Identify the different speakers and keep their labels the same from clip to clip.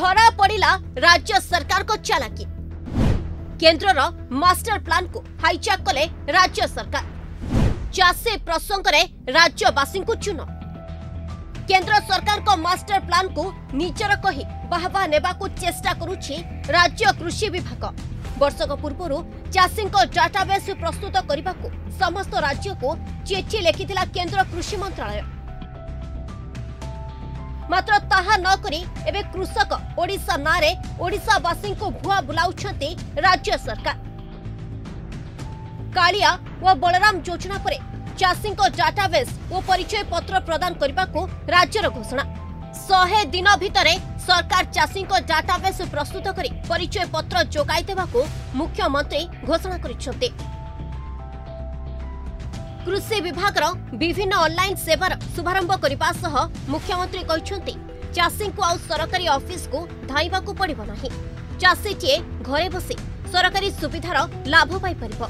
Speaker 1: ধরা পড়িলা রাজ্য সরকার কো চালাকি কেন্দ্রৰ মাস্টার প্ল্যান কো হাইচাক কলে রাজ্য সরকার চাছি প্ৰসংগৰে ৰাজ্যবাসিংক জুন কেন্দ্র সরকার কো মাস্টার প্ল্যান কো নিচৰ কহি বাহবা নেবা কো চেষ্টা কৰুচি ৰাজ্য কৃষি বিভাগৰ বছৰক পূৰ্বৰ চাছিং কো ডাটাবেছ প্ৰস্তুত কৰিবাকু সমস্ত ৰাজ্য কো চিঠি লিখি দিলা কেন্দ্ৰ কৃষি মন্ত্ৰালয় ମାତ୍ର ତାହା ନ କରି ଏବେ କୃଷକ ଓଡ଼ିଶା ନାଁରେ ଓଡ଼ିଶାବାସୀଙ୍କୁ ଭୁଆ ବୁଲାଉଛନ୍ତି ରାଜ୍ୟ ସରକାର କାଳିଆ ଓ ବଳରାମ ଯୋଜନା ପରେ ଚାଷୀଙ୍କ ଡାଟାବେସ୍ ଓ ପରିଚୟ ପତ୍ର ପ୍ରଦାନ କରିବାକୁ ରାଜ୍ୟର ଘୋଷଣା ଶହେ ଦିନ ଭିତରେ ସରକାର ଚାଷୀଙ୍କ ଡାଟାବେସ୍ ପ୍ରସ୍ତୁତ କରି ପରିଚୟ ପତ୍ର ଯୋଗାଇ ଦେବାକୁ ମୁଖ୍ୟମନ୍ତ୍ରୀ ଘୋଷଣା କରିଛନ୍ତି କୃଷି ବିଭାଗର ବିଭିନ୍ନ ଅନ୍ଲାଇନ୍ ସେବାର ଶୁଭାରମ୍ଭ କରିବା ସହ ମୁଖ୍ୟମନ୍ତ୍ରୀ କହିଛନ୍ତି ଚାଷୀଙ୍କୁ ଆଉ ସରକାରୀ ଅଫିସକୁ ଧାଇଁବାକୁ ପଡ଼ିବ ନାହିଁ ଚାଷୀଟିଏ ଘରେ ବସି ସରକାରୀ ସୁବିଧାର ଲାଭ ପାଇପାରିବ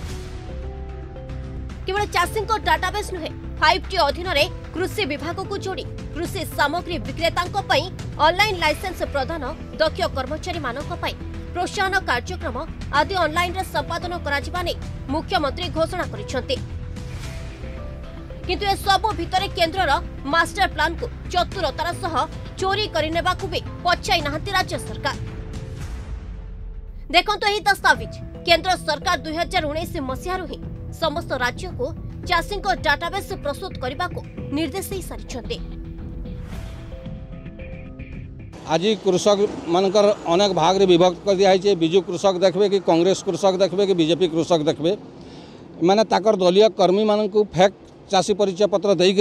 Speaker 1: କେବଳ ଚାଷୀଙ୍କ ଡାଟାବେସ୍ ନୁହେଁ ଫାଇଭ୍ ଟି ଅଧୀନରେ କୃଷି ବିଭାଗକୁ ଯୋଡ଼ି କୃଷି ସାମଗ୍ରୀ ବିକ୍ରେତାଙ୍କ ପାଇଁ ଅନ୍ଲାଇନ୍ ଲାଇସେନ୍ସ ପ୍ରଦାନ ଦକ୍ଷ କର୍ମଚାରୀମାନଙ୍କ ପାଇଁ ପ୍ରୋତ୍ସାହନ କାର୍ଯ୍ୟକ୍ରମ ଆଦି ଅନ୍ଲାଇନ୍ରେ ସମ୍ପାଦନ କରାଯିବା ନେଇ ମୁଖ୍ୟମନ୍ତ୍ରୀ ଘୋଷଣା କରିଛନ୍ତି किंतु ए सबु भितरे केन्द्रर मास्टर प्लान को चतुरतार सह चोरी करिनेबाकु बे पछाई नहंती राज्य सरकार देखंतो एही दस्तावेज केन्द्र सरकार 2019 मसिया रुही समस्त राज्य को चासिंग को डाटाबेस प्रस्तुत करबा
Speaker 2: को निर्देश दे सारि आज कृषक मानकर अनेक भाग रे विभक्त कर दिया छै बिजू कृषक देखबे कि कांग्रेस कृषक देखबे कि बीजेपी कृषक देखबे माने ताकर कर्मी मानन को চাষী পরিচয় পত্র দিয়ে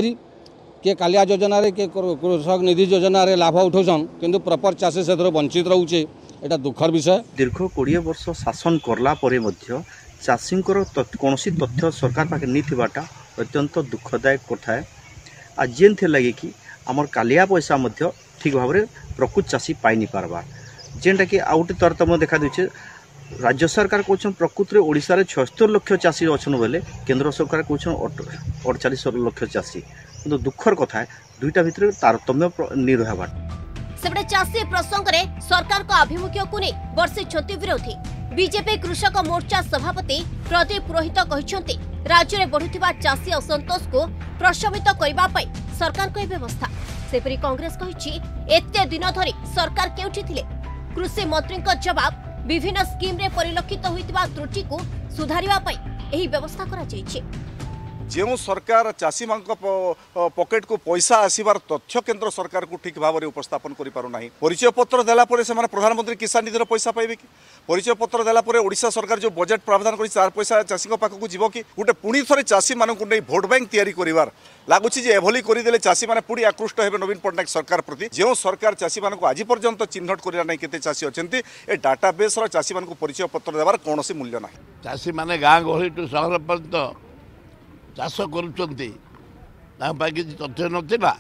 Speaker 2: কে কালিয়া যোজনার কে কৃষক নিধি যোজনার লাভ ଉଠାଉଛନ୍ কিন্তু
Speaker 3: প্রপর চাষী সেদর বঞ্চিত রয়েছে এটা দুঃখর বিষয় দীর্ঘ কোড়িয়ে বর্ষ শাসন করলা পরে মধ্য চাষীঙ্কর কোণী তথ্য সরকার পাখে নিথিবাটা অত্যন্ত দুঃখদায়ক কথায় আর যেনথে লাগে কি আমার কালিয়া পয়সা মধ্য ঠিক ভাবে প্রকৃত চাষী পাইনি পারবার যেটা কি আউটি তরতম দেখা দিচ্ছে রাজ্য সরকার করছেন প্রকৃতরে ওড়িশার ছয়স্তর লক্ষ চাষী অছন বেলে কেন্দ্র সরকার করছেন অড়চাশ লক্ষ চাষী
Speaker 1: কিন্তু দুঃখর কথা দুইটা ভিতরে তারতম্য নিরহবার সেপটে চাষী প্রসঙ্গে সরকার আভিমুখ্যকু বর্ষে বর্ষিছন্তি বিরোধী বিজেপি কৃষক মোর্চা সভাপতি প্রদীপ পুরোহিত কিন্তু রাজ্যের বড়ুয়া চাষী অসন্তোষকে প্রশমিত করা সরকার এই ব্যবস্থা সেপরি কংগ্রেস এতে দিন ধরে সরকার কেউটি লে কৃষি মন্ত্রী জবাব ବିଭିନ୍ନ ସ୍କିମ୍ରେ ପରିଲକ୍ଷିତ ହୋଇଥିବା ତ୍ରୁଟିକୁ ସୁଧାରିବା ପାଇଁ ଏହି ବ୍ୟବସ୍ଥା କରାଯାଇଛି
Speaker 4: ଯେଉଁ ସରକାର ଚାଷୀମାନଙ୍କ ପକେଟକୁ ପଇସା ଆସିବାର ତଥ୍ୟ କେନ୍ଦ୍ର ସରକାରକୁ ଠିକ୍ ଭାବରେ ଉପସ୍ଥାପନ କରିପାରୁନାହିଁ ପରିଚୟପତ୍ର ଦେଲା ପରେ ସେମାନେ ପ୍ରଧାନମନ୍ତ୍ରୀ କିଷାନ ନିଧିର ପଇସା ପାଇବେ କି ପରିଚୟପତ୍ର ଦେଲା ପରେ ଓଡ଼ିଶା ସରକାର ଯେଉଁ ବଜେଟ୍ ପ୍ରାବଧାନ କରିଛି ତାର ପଇସା ଚାଷୀଙ୍କ ପାଖକୁ ଯିବ କି ଗୋଟେ ପୁଣି ଥରେ ଚାଷୀମାନଙ୍କୁ ନେଇ ଭୋଟ୍ ବ୍ୟାଙ୍କ ତିଆରି କରିବାର ଲାଗୁଛି ଯେ ଏଭଳି କରିଦେଲେ ଚାଷୀମାନେ ପୁଣି ଆକୃଷ୍ଟ ହେବେ ନବୀନ ପଟ୍ଟନାୟକ ସରକାର ପ୍ରତି ଯେଉଁ ସରକାର ଚାଷୀମାନଙ୍କୁ ଆଜି ପର୍ଯ୍ୟନ୍ତ ଚିହ୍ନଟ କରିବା ନାହିଁ କେତେ ଚାଷୀ ଅଛନ୍ତି ଏ ଡାଟାବେସ୍ର ଚାଷୀମାନଙ୍କୁ ପରିଚୟପତ୍ର ଦେବାର କୌଣସି ମୂଲ୍ୟ ନାହିଁ
Speaker 5: ଚାଷୀମାନେ ଗାଁ ଗହଳିଠୁ ସହର ପର୍ଯ୍ୟନ୍ତ ଚାଷ କରୁଛନ୍ତି ତାଙ୍କ ପାଇଁ କିଛି ତଥ୍ୟ ନଥିଲା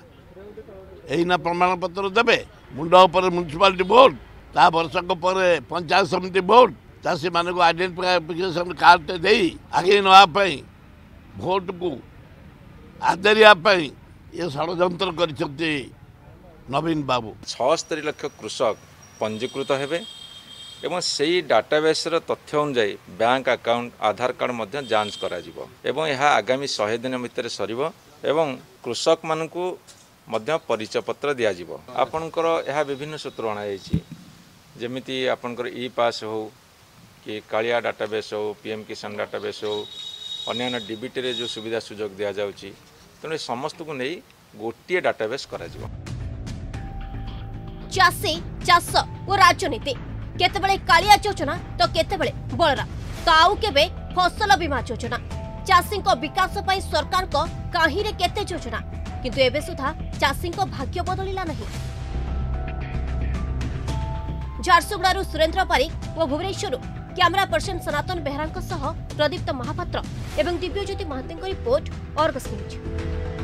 Speaker 5: ଏଇନା ପ୍ରମାଣପତ୍ର ଦେବେ ମୁଣ୍ଡ ଉପରେ ମ୍ୟୁନିସିପାଲିଟି ଭୋଟ୍ ତା ବର୍ଷକ ପରେ ପଞ୍ଚାୟତ ସମିତି ଭୋଟ୍ ଚାଷୀମାନଙ୍କୁ ଆଇଡେଣ୍ଟିଫିକେସନ୍ କାର୍ଡ଼ଟେ ଦେଇ ଆଗେଇ ନେବା ପାଇଁ ଭୋଟକୁ ଆଦରିବା ପାଇଁ ଇଏ ଷଡ଼ଯନ୍ତ୍ର କରିଛନ୍ତି ନବୀନ ବାବୁ
Speaker 6: ଛଅସ୍ତରୀ ଲକ୍ଷ କୃଷକ ପଞ୍ଜୀକୃତ ହେବେ ଏବଂ ସେହି ଡାଟାବେସ୍ର ତଥ୍ୟ ଅନୁଯାୟୀ ବ୍ୟାଙ୍କ ଆକାଉଣ୍ଟ ଆଧାର କାର୍ଡ଼ ମଧ୍ୟ ଯାଞ୍ଚ କରାଯିବ ଏବଂ ଏହା ଆଗାମୀ ଶହେ ଦିନ ଭିତରେ ସରିବ ଏବଂ କୃଷକମାନଙ୍କୁ ମଧ୍ୟ ପରିଚୟପତ୍ର ଦିଆଯିବ ଆପଣଙ୍କର ଏହା ବିଭିନ୍ନ ସୂତ୍ର ଅଣାଯାଇଛି ଯେମିତି ଆପଣଙ୍କର ଇ ପାସ୍ ହେଉ କି କାଳିଆ ଡାଟାବେସ୍ ହେଉ ପି ଏମ୍ କିଷାନ ଡାଟାବେସ୍ ହେଉ ଅନ୍ୟାନ୍ୟ ଡିବିଟିରେ ଯେଉଁ ସୁବିଧା ସୁଯୋଗ ଦିଆଯାଉଛି ତେଣୁ ସମସ୍ତଙ୍କୁ ନେଇ ଗୋଟିଏ ଡାଟାବେସ୍ କରାଯିବ
Speaker 1: ଚାଷୀ ଚାଷ ଓ ରାଜନୀତି केते तो केते बळे तो आउ केबे फसल बीमा योजना चाषी को विकास सरकार को काही केते योजना किंतु एबे सुधा चासी को भाग्य बदलिला नहीं झारसुगुड़ सुरेन्द्र पारिक और Bhubaneswar camera person Sanatan Behera Pradipta Mahapatra Dibyajyoti Mohanty report Argus